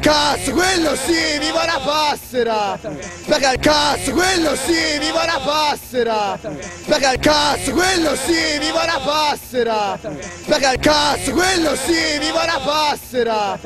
Cazzo, quello sì, viva la passera! Cazzo, quello sì, viva la passera! Cazzo, quello sì, viva la passera! Cazzo, quello sì, viva la passera!